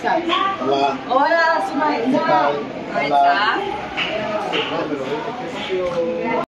Hola. Hola, su maestra. Hola. Maestra.